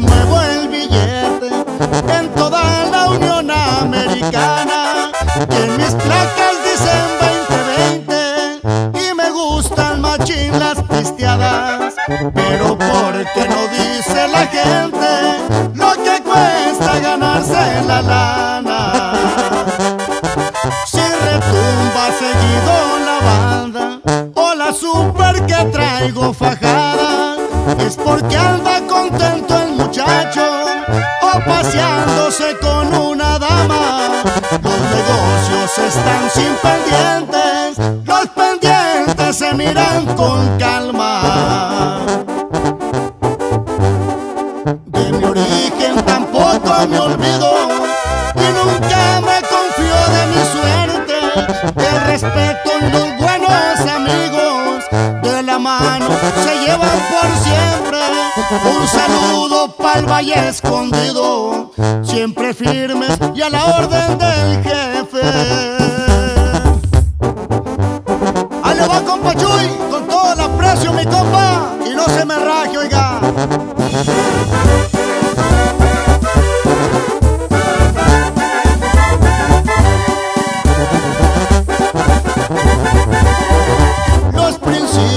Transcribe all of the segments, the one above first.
muevo el billete en toda la Unión Americana. Pisteadas. Pero ¿por qué no dice la gente lo que cuesta ganarse la lana? Si retumba seguido la banda o la super que traigo fajada, es porque anda contento se miran con calma. De mi origen tampoco me olvido y nunca me confío de mi suerte. El respeto y los buenos amigos de la mano se llevan por siempre. Un saludo pa'l valle escondido, siempre firmes y a la orden del jefe.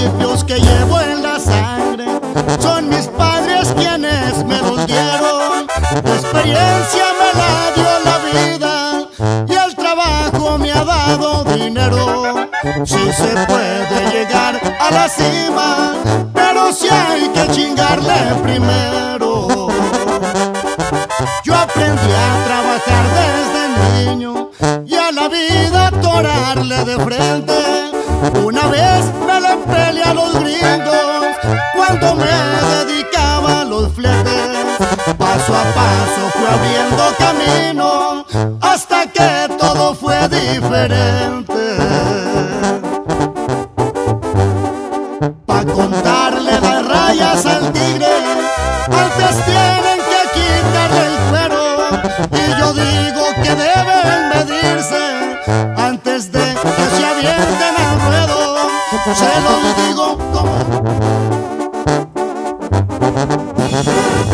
Principios que llevo en la sangre son mis padres quienes me los dieron. La experiencia me la dio la vida y el trabajo me ha dado dinero. Si se puede llegar a la cima, pero si hay que chingarle primero. Yo aprendí a trabajar desde niño y a la vida torarle de frente. Una vez me le peleé a los gringos cuando me dedicaba a los fletes. Paso a paso fui abriendo camino hasta que todo fue diferente. Pa' contarle las rayas al tigre, antes tienen que quitarle el cuero. Y yo digo que deben medirse antes de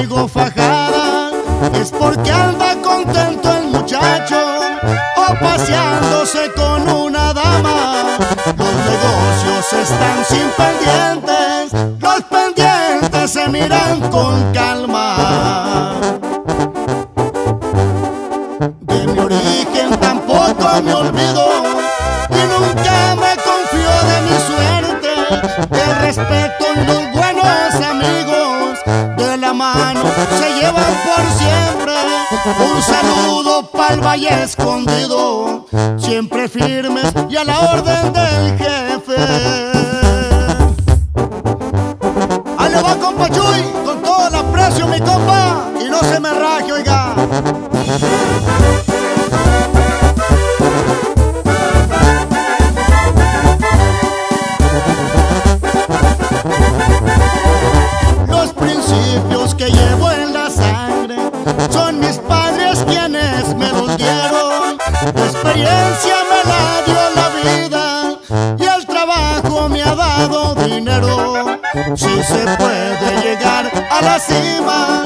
es porque anda contento el muchacho o paseándose con una dama. Los negocios están sin pendientes, los pendientes se miran con calma. Pa'l valle escondido, siempre firmes y a la orden del jefe. Ahí le va compa Chuy, con todo el aprecio mi compa, y no se me raje, oiga. Experiencia me la dio la vida y el trabajo me ha dado dinero. Si se puede llegar a la cima,